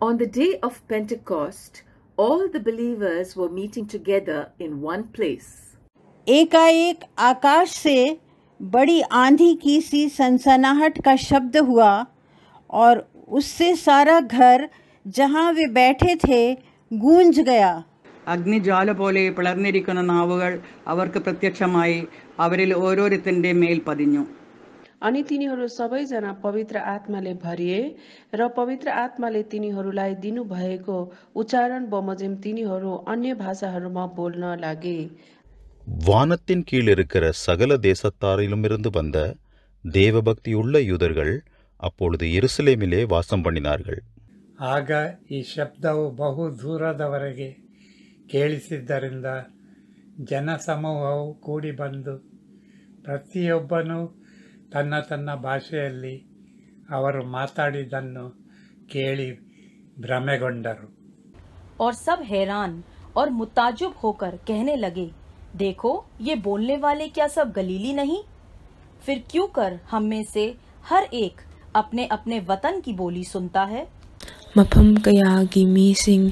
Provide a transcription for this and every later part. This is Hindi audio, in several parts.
On the day of Pentecost, all the believers were meeting together in one place. एकाएक आकाश से बड़ी आंधी की सी सनसनाहट का शब्द हुआ और उससे सारा घर जहाँ वे बैठे थे गूंज गया അഗ്നിജ്വാല പോലെ പിളർന്നിരിക്കുന്ന നാവുകൾ അവർക്ക് പ്രത്യക്ഷമായി അവരിൽ ഓരോരുത്തൻ്റെ മേൽ പതിഞ്ഞു अनि तिनीहरू सबैजना पवित्र आत्माले भरिए र पवित्र आत्माले तिनीहरूलाई दिनुभएको उच्चारण बमोजिम तिनीहरू अन्य भाषाहरूमा बोल्न लागे வானத்தின் கீழ் இருக்கிற சகல தேசத்தாரிலுமிருந்து வந்த தேவபக்தியுள்ள யூதர்கள் அப்பொழுது எருசலேமிலே வாசம் பண்ணினார்கள் ಆಗ ಈ ಶಬ್ದವು ಬಹು ದೂರದವರೆಗೆ ಕೇಳಿಸಿದ್ದರಿಂದ ಜನಸಮೂಹವು ಕೂಡಿ ಬಂದು ಪ್ರತಿಯೊಬ್ಬನೂ और सब हैरान और मुताजुब होकर कहने लगे देखो ये बोलने वाले क्या सब गलीली नहीं? फिर क्यों कर हम में से हर एक अपने अपने वतन की बोली सुनता है? मफम कयागी मीसिंग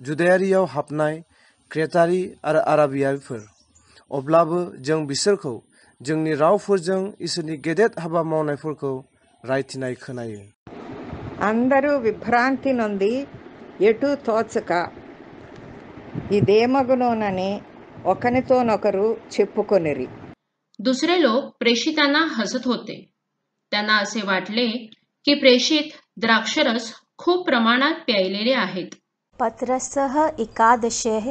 जुदायारियाव हाबनाय क्रेतारि आरो आराबियारिफोर अब्लाबो जों बिसोरखौ जोंनि रावफोरजों इसोरनि गेदेर हाबा मावनायफोरखौ रायथिनाय खोनायो అందరూ విభ్రాంతి నొంది ఎటు తోచక ఇదేమగునోనని ఒకనితోనొకరు చెప్పుకొనిరి दुसरे लोक प्रेषितांना हसत होते त्यांना असे वाटले की प्रेषित द्राक्षरस खूप प्रमाणात प्यायलेले आहेत पत्रसः एकादशः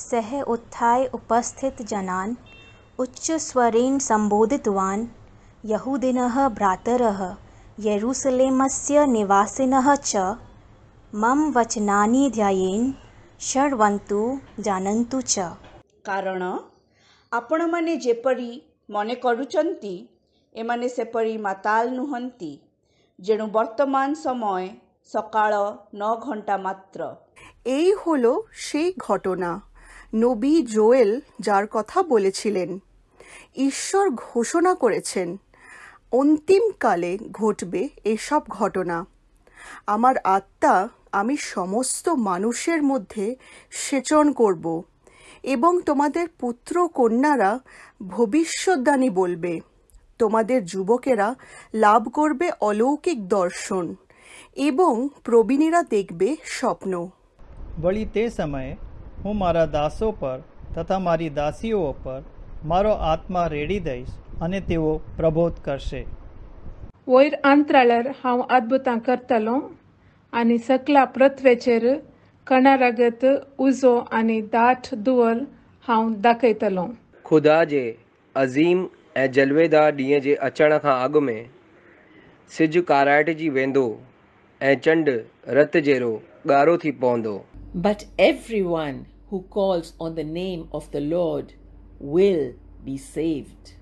सः उत्थाय उपस्थित जनान् उच्चस्वरेण सम्बोधितवान् यहूदिनः भ्रातरः यरूसलेमस्य निवासिनः च मम वचनानि ध्यायेन् शृण्वन्तु जानन्तु च କାରଣ ଆପଣମାନେ ଯେପରି ମନେ କରୁଛନ୍ତି ଏମାନେ ସେପରି ମାତାଲ ନୁହନ୍ତି ଯେଣୁ ବର୍ତ୍ତମାନ ସମୟ ସକାଳ ନଅ ଘଣ୍ଟା ମାତ୍ର এই হলো সেই ঘটনা। নবী জোয়েল যার কথা বলেছিলেন, ঈশ্বর ঘোষণা করেছেন, অন্তিমকালে ঘটবে এসব ঘটনা। আমার আত্মা, আমি সমস্ত মানুষের মধ্যে সেচন করব এবং তোমাদের পুত্র কন্যারা ভবিষ্যদ্বাণী বলবে। তোমাদের যুবকেরা লাভ করবে অলৌকিক দর্শন এবং প্রবীণীরা দেখবে স্বপ্ন। વળી તે સમયે હું મારા દાસો પર તથા મારી દાસીઓ પર મારો આત્મા રેડી દઈશ અને તેઓ પ્રબોધ કરશે वयर अंतराळार हांव अद्भुतां करतलों आनी सकला पृथ्वेचेर कणारगत उजो आनी दाट दुवर हांव दाखयतलों ख़ुदा जे अज़ीम ऐं जलवेदार ॾींहं जे अचण खां अॻु में सिजु काराइटिजी वेंदो ऐं चंड रत जहिड़ो ॻाढ़ो थी पवंदो But everyone who calls on the name of the Lord will be saved.